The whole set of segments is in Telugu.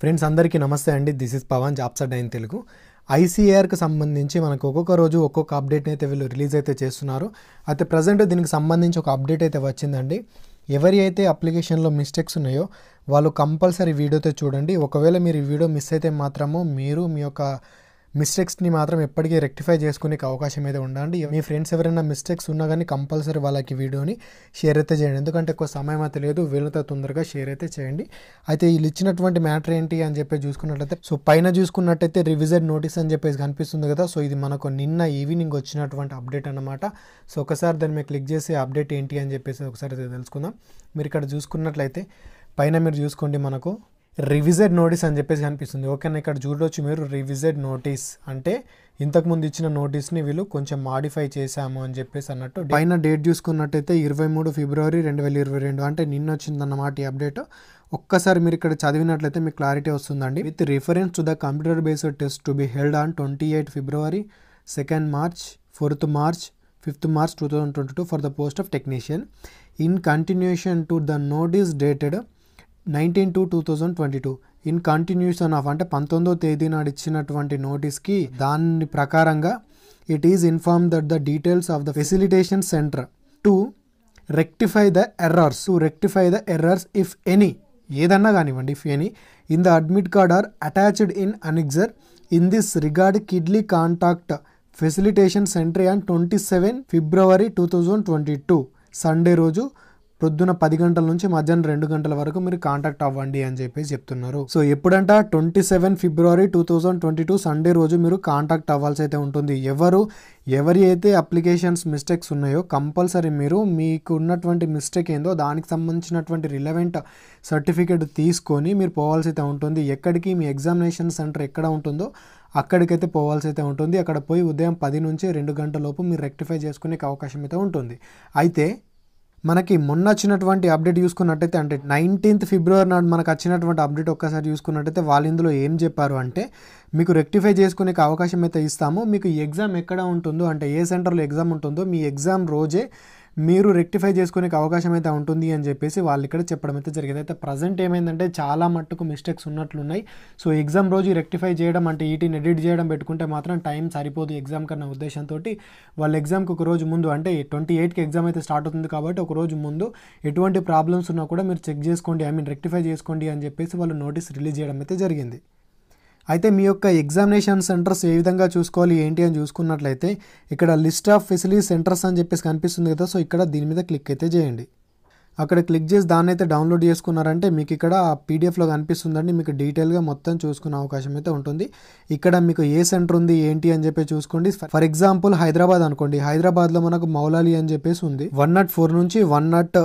ఫ్రెండ్స్ అందరికీ నమస్తే అండి. దిస్ ఇస్ పవన్ జాబ్స్ అయిన తెలుగు ఐసీఆర్కి సంబంధించి మనకు ఒక్కొక్క రోజు ఒక్కొక్క అప్డేట్ని అయితే వీళ్ళు రిలీజ్ అయితే చేస్తున్నారు. అయితే ప్రజెంట్ దీనికి సంబంధించి ఒక అప్డేట్ అయితే వచ్చిందండి. ఎవరి అయితే అప్లికేషన్లో మిస్టేక్స్ ఉన్నాయో వాళ్ళు కంపల్సరీ వీడియోతో చూడండి. ఒకవేళ మీరు ఈ వీడియో మిస్ అయితే మాత్రము మీరు మీ యొక్క మిస్టేక్స్ని మాత్రం ఎప్పటికీ రెక్టిఫై చేసుకునే అవకాశం అయితే ఉండండి మీ ఫ్రెండ్స్ ఎవరైనా మిస్టేక్స్ ఉన్నా కానీ కంపల్సరీ వాళ్ళకి వీడియోని షేర్ అయితే చేయండి. ఎందుకంటే ఎక్కువ సమయం అయితే లేదు వీళ్ళతో తొందరగా షేర్ అయితే చేయండి. అయితే వీళ్ళు ఇచ్చినటువంటి మ్యాటర్ ఏంటి అని చెప్పి చూసుకున్నట్లయితే సో పైన చూసుకున్నట్టయితే రివిజన్ నోటీస్ అని చెప్పేసి కనిపిస్తుంది కదా సో ఇది మనకు నిన్న ఈవినింగ్ వచ్చినటువంటి అప్డేట్ అనమాట సో ఒకసారి దాన్ని మీరు క్లిక్ చేసి అప్డేట్ ఏంటి అని చెప్పేసి ఒకసారి తెలుసుకుందాం. మీరు ఇక్కడ చూసుకున్నట్లయితే పైన మీరు చూసుకోండి మనకు. రివిజెడ్ నోటీస్ అని చెప్పేసి కనిపిస్తుంది. ఓకేనా ఇక్కడ చూడవచ్చు మీరు రివిజెడ్ నోటీస్ అంటే ఇంతకుముందు ఇచ్చిన నోటీస్ని వీళ్ళు కొంచెం మాడిఫై చేశాము అని చెప్పేసి అన్నట్టు పైన డేట్ చూసుకున్నట్టయితే ఇరవై మూడు ఫిబ్రవరి రెండు వేల ఇరవై రెండు. అంటే నిన్న వచ్చిందన్నమాట ఈ అప్డేట్ ఒక్కసారి మీరు ఇక్కడ చదివినట్లయితే మీకు క్లారిటీ వస్తుందండి. With reference to the computer based test to be held on twenty eight February second March fourth March fifth March two thousand twenty two for the post of technician in continuation to the notice dated nineteen to two thousand twenty two. In continuation of అంటే పంతొమ్మిదో తేదీ నాడు ఇచ్చినటువంటి నోటీస్కి దాని ప్రకారంగా it is inform that the details of the facilitation centre to rectify the errors to rectify the errors if any ఏదన్నా కానివ్వండి if any in the admit card are attached in annexure in this regard kindly contact facilitation centre and twenty seven February two thousand twenty two Sunday రోజు పొద్దున పది గంటల నుంచి మధ్యాహ్నం రెండు గంటల వరకు మీరు కాంటాక్ట్ అవ్వండి అని చెప్పేసి చెప్తున్నారు. So ఎప్పుడంట? Twenty seven February two thousand twenty two Sunday రోజు మీరు కాంటాక్ట్ అవ్వాల్సి అయితే ఉంటుంది. ఎవరు? ఎవరి అయితే అప్లికేషన్స్ మిస్టేక్స్ ఉన్నాయో కంపల్సరీ మీరు మీకు ఉన్నటువంటి మిస్టేక్ ఏందో దానికి సంబంధించినటువంటి రిలవెంట్ సర్టిఫికేట్ తీసుకొని మీరు పోవాల్సి అయితే ఉంటుంది. ఎక్కడికి? మీ ఎగ్జామినేషన్ సెంటర్ ఎక్కడ ఉంటుందో అక్కడికైతే పోవాల్సి అయితే ఉంటుంది. అక్కడ పోయి ఉదయం పది నుంచి రెండు గంటల లోపు మీరు రెక్టిఫై చేసుకునే అవకాశం అయితే ఉంటుంది. అయితే మనకి మొన్న వచ్చినటువంటి అప్డేట్ చూసుకున్నట్టయితే అంటే నైన్టీన్త్ ఫిబ్రవరి నాడు మనకు వచ్చినటువంటి అప్డేట్ ఒక్కసారి చూసుకున్నట్టయితే వాళ్ళు ఇందులో ఏం చెప్పారు అంటే మీకు రెక్టిఫై చేసుకునే అవకాశం అయితే ఇస్తాము. మీకు ఎగ్జామ్ ఎక్కడ ఉంటుందో అంటే ఏ సెంటర్లో ఎగ్జామ్ ఉంటుందో మీ ఎగ్జామ్ రోజే మీరు రెక్టిఫై చేసుకునే అవకాశం అయితే ఉంటుంది అని చెప్పేసి వాళ్ళు ఇక్కడ చెప్పడం అయితే జరిగింది. అయితే ప్రజెంట్ ఏమైందంటే చాలా మట్టుకు మిస్టేక్స్ ఉన్నట్లున్నాయి. సో ఎగ్జామ్ రోజు రెక్టిఫై చేయడం అంటే ఈటీని ఎడిట్ చేయడం పెట్టుకుంటే మాత్రం టైం సరిపోదు ఎగ్జామ్ కన్నా ఉద్దేశంతో వాళ్ళ ఎగ్జామ్కి ఒక రోజు ముందు అంటే ట్వంటీ ఎయిట్కి ఎగ్జామ్ అయితే స్టార్ట్ అవుతుంది కాబట్టి ఒక రోజు ముందు ఎటువంటి ప్రాబ్లమ్స్ ఉన్నా కూడా మీరు చెక్ చేసుకోండి ఐ మీన్ రెక్టిఫై చేసుకోండి అని చెప్పేసి వాళ్ళు నోటీస్ రిలీజ్ చేయడం అయితే జరిగింది. అయితే మీ యొక్క ఎగ్జామినేషన్ సెంటర్స్ ఏ విధంగా చూసుకోవాలి ఏంటి అని చూసుకున్నట్లయితే ఇక్కడ లిస్ట్ ఆఫ్ ఫెసిలిటీ సెంటర్స్ అని చెప్పేసి కనిపిస్తుంది కదా సో ఇక్కడ దీని మీద క్లిక్ అయితే చేయండి. అక్కడ క్లిక్ చేసి దాన్ని అయితే డౌన్లోడ్ చేసుకున్నారంటే మీకు ఇక్కడ పీడిఎఫ్లో కనిపిస్తుందండి మీకు డీటెయిల్గా మొత్తం చూసుకునే అవకాశం అయితే ఉంటుంది. ఇక్కడ మీకు ఏ సెంటర్ ఉంది ఏంటి అని చెప్పి చూసుకోండి. ఫర్ ఎగ్జాంపుల్ హైదరాబాద్ అనుకోండి. హైదరాబాద్లో మనకు మౌలాలి అని చెప్పేసి ఉంది. వన్ నాట్ ఫోర్ నుంచి వన్ నాట్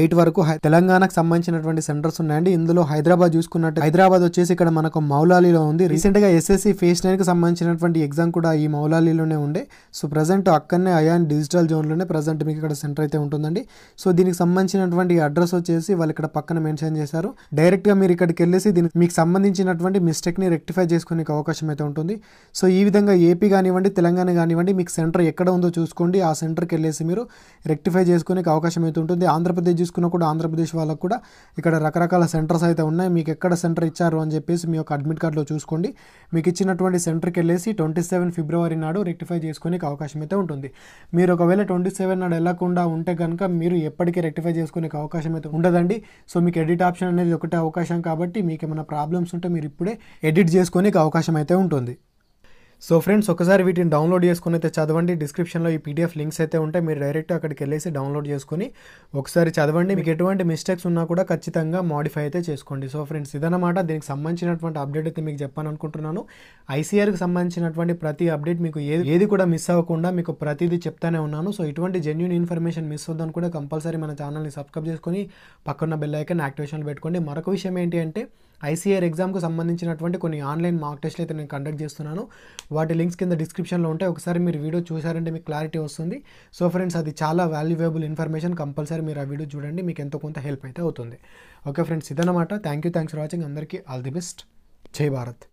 ఎయిట్ వరకు తెలంగాణకు సంబంధించినటువంటి సెంటర్స్ ఉన్నాయండి. ఇందులో హైదరాబాద్ చూసుకున్నట్టు హైదరాబాద్ వచ్చేసి ఇక్కడ మనకు మౌలాలీలో ఉంది. రీసెంట్గా ఎస్ఎస్సి ఫేస్ నైన్కి సంబంధించినటువంటి ఎగ్జామ్ కూడా ఈ మౌలాలీలోనే ఉండే. సో ప్రజెంట్ అక్కడనే అయాన్ డిజిటల్ జోన్లోనే ప్రజెంట్ మీకు ఇక్కడ సెంటర్ అయితే ఉంటుందండి. సో దీనికి సంబంధించినటువంటి అడ్రస్ వచ్చేసి వాళ్ళు ఇక్కడ పక్కన మెన్షన్ చేశారు. డైరెక్ట్గా మీరు ఇక్కడికి వెళ్ళేసి దీనికి మీకు సంబంధించినటువంటి మిస్టేక్ని రెక్టిఫై చేసుకునే అవకాశం అయితే ఉంటుంది. సో ఈ విధంగా ఏపీ కానివ్వండి తెలంగాణ కానివ్వండి మీకు సెంటర్ ఎక్కడ ఉందో చూసుకోండి. ఆ సెంటర్కి వెళ్ళేసి మీరు రెక్టిఫై చేసుకునే అవకాశం అయితే ఉంటుంది. ఆంధ్రప్రదేశ్ చూసుకున్నా కూడా ఆంధ్రప్రదేశ్ వాళ్ళకు కూడా ఇక్కడ రకరకాల సెంటర్స్ అయితే ఉన్నాయి. మీకు ఎక్కడ సెంటర్ ఇచ్చారు అని చెప్పేసి మీ యొక్క అడ్మిట్ కార్డులో చూసుకోండి. మీకు ఇచ్చినటువంటి సెంటర్కి వెళ్ళేసి ట్వంటీ సెవెన్ ఫిబ్రవరి నాడు రెక్టిఫై చేసుకునే అవకాశం అయితే ఉంటుంది. మీరు ఒకవేళ ట్వంటీ సెవెన్ నాడు వెళ్ళకుండా ఉంటే కనుక మీరు ఎప్పటికీ రెక్టిఫై చేసుకునే అవకాశం అయితే ఉండదండి. సో మీకు ఎడిట్ ఆప్షన్ అనేది ఒకటే అవకాశం కాబట్టి మీకు ఏమైనా ప్రాబ్లమ్స్ ఉంటే మీరు ఇప్పుడే ఎడిట్ చేసుకునే అవకాశం అయితే ఉంటుంది. సో ఫ్రెండ్స్ ఒకసారి వీటిని డౌన్లోడ్ చేసుకుని అయితే చదవండి. డిస్క్రిప్షన్లో ఈ పీడిఎఫ్ లింక్స్ అయితే ఉంటాయి. మీరు డైరెక్ట్ అక్కడికి వెళ్ళేసి డౌన్లోడ్ చేసుకుని ఒకసారి చదవండి. మీకు ఎటువంటి మిస్టేక్స్ ఉన్నా కూడా ఖచ్చితంగా మాడిఫై అయితే చేసుకోండి. సో ఫ్రెండ్స్ ఇదన్నమాట. దీనికి సంబంధించినటువంటి అప్డేట్ అయితే మీకు చెప్పాను అనుకుంటున్నాను ఐసీఆర్కి సంబంధించినటువంటి ప్రతి అప్డేట్ మీకు ఏది ఏది కూడా మిస్ అవ్వకుండా మీకు ప్రతిదీ చెప్తానే ఉన్నాను. సో ఇటువంటి జెన్యున్ ఇన్ఫర్మేషన్ మిస్ అవుద్దని కూడా కంపల్సరీ మన ఛానల్ని సబ్స్క్రైబ్ చేసుకొని పక్కన బెల్ ఐకన్ యాక్టివేషన్లో పెట్టుకోండి. మరొక విషయం ఏంటి అంటే ఐసీఆర్ ఎగ్జామ్కు సంబంధించినటువంటి కొన్ని ఆన్లైన్ మార్క్ టెస్ట్లు అయితే నేను కండక్ట్ చేస్తున్నాను. వాటి లింక్స్ కింద డిస్క్రిప్షన్లో ఉంటాయి. ఒకసారి మీరు వీడియో చూసారంటే మీకు క్లారిటీ వస్తుంది. సో ఫ్రెండ్స్ అది చాలా వాల్యుయేబుల్ ఇన్ఫర్మేషన్ కంపల్సరీ మీరు ఆ వీడియో చూడండి. మీకు ఎంతో కొంత హెల్ప్ అయితే అవుతుంది. ఓకే ఫ్రెండ్స్ ఇదన్నమాట. Thank you thanks for watching. అందరికీ ఆల్ ది బెస్ట్. జై భారత్.